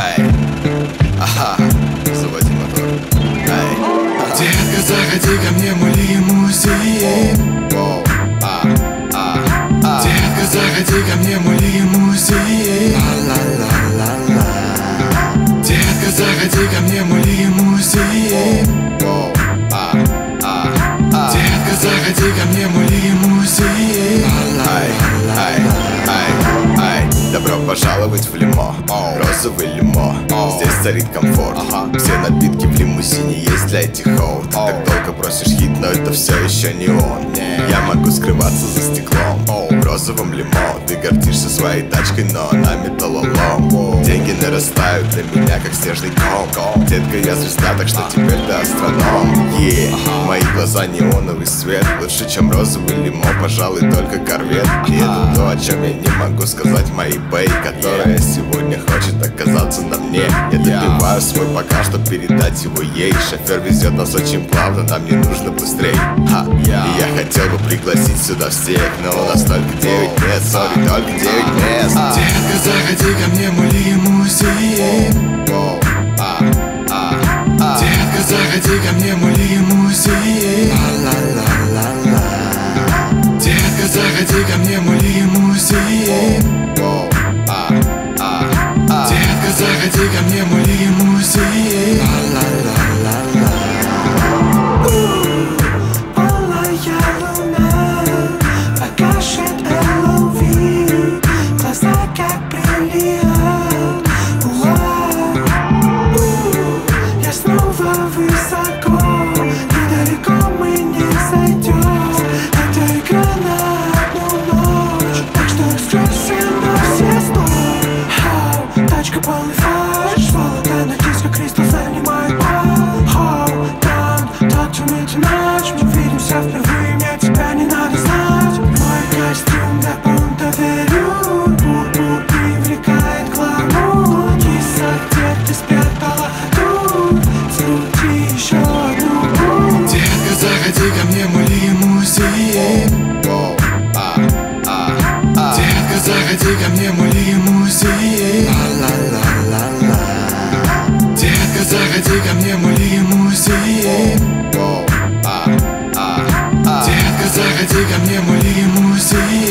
Ай, ага, заводи мотор. Ай, Детка, заходи ко мне, мой лимузин воу, а, а, а. Детка, заходи ко мне, мой лимузин Ла-ла-ла-ла-ла. Детка, заходи ко мне, мой лимузин Воу, а, а, а. Детка, заходи ко мне, мой лимузин Ай, ай, ай, ай. Добро пожаловать в лимо Розовый лимо Здесь царит комфорт. Все напитки в лимузине есть для этих хоу Ты так долго просишь хит, но это все еще не он. Я могу скрываться за стеклом В розовом лимо Ты гордишься своей тачкой, но она металлолом. Деньги нарастают для меня, как снежный ком. Детка, я звезда, так что теперь ты астроном. Е, Мои глаза неоновый свет Лучше, чем розовый лимо, пожалуй, только корвет. И это то, о чем я не могу сказать. Моей бэй Которая сегодня хочет оказаться мне. Я добиваю свой пока, что передать его ей. Шофер везет нас очень плавно, нам не нужно быстрей. Ха. И я хотел бы пригласить сюда всех Но у нас только 9 мест, сори, только 9 мест. Детка, заходи ко мне, мой лимузин а, а, а. Детка, заходи ко мне, мой лимузин Детка, заходи Детка, заходи ко мне, мой лимузин Ла-ла-ла-ла-ла Полая луна покажет ЛОВ Глаза как бриллиант Ты ко мне мой лимузин Ла-ла-ла-ла-ла Детка, заходи ко мне мой лимузин Детка, заходи ко мне мой лимузин